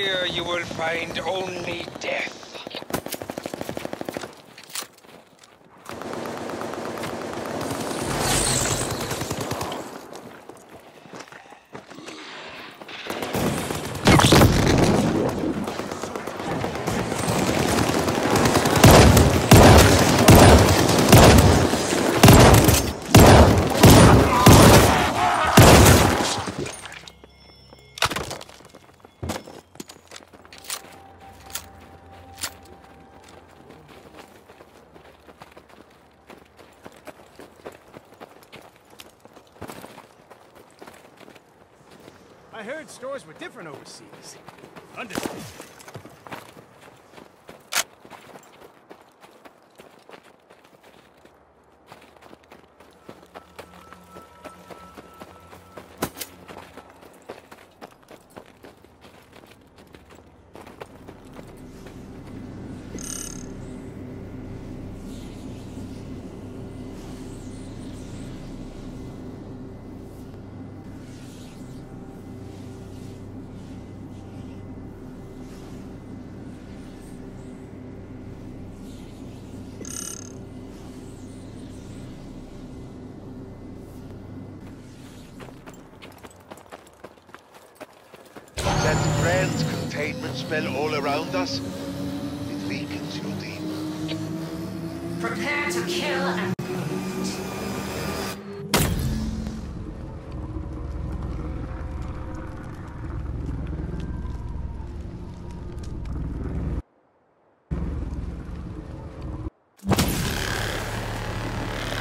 Here you will find only death. I heard stores were different overseas. Understood. That grand containment spell all around us? It weakens your demon. Prepare to kill and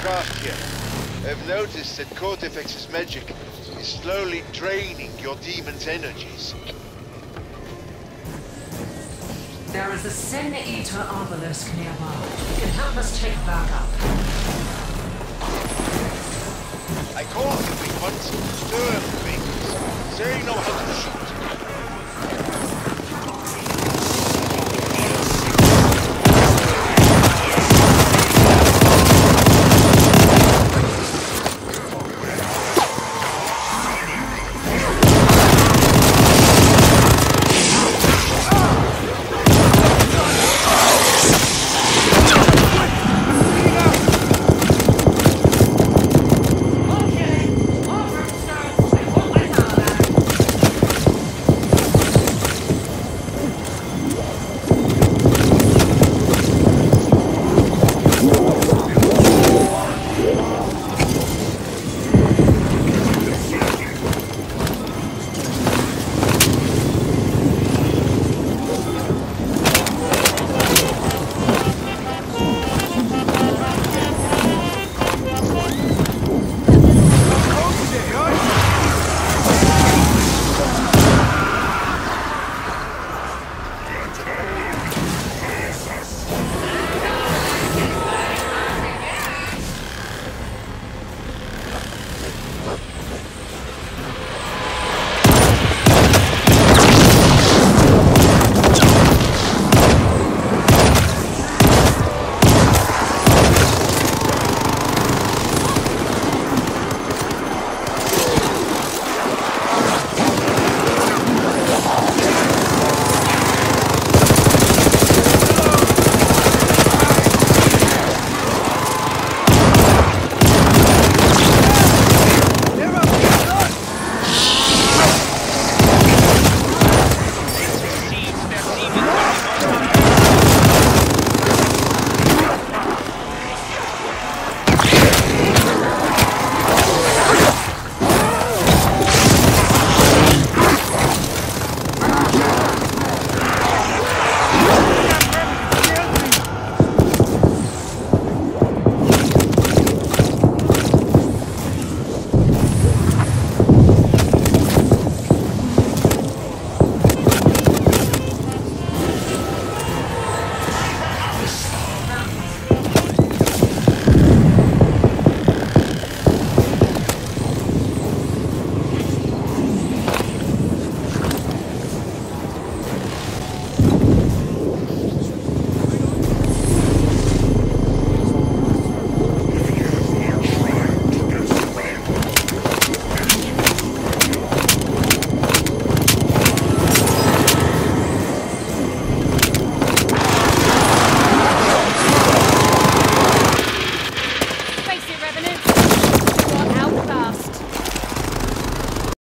Craft here. I've noticed that Kortifex's magic is slowly draining your demon's energies. There is a Sin Eater obelisk nearby. You can help us take that up. I called him once, Sturm things. They know how to shoot.